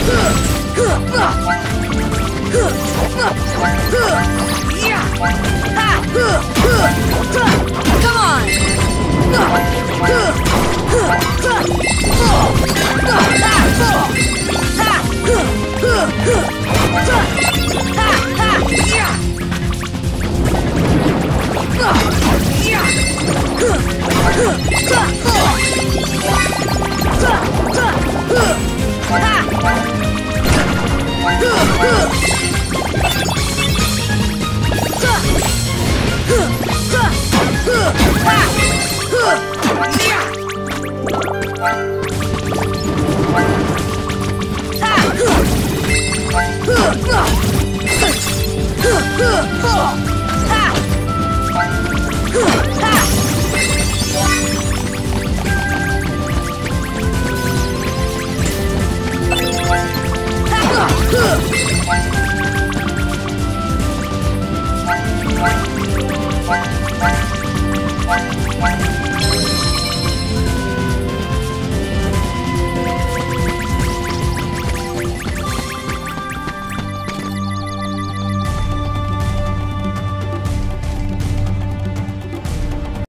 Come on! Wow! What?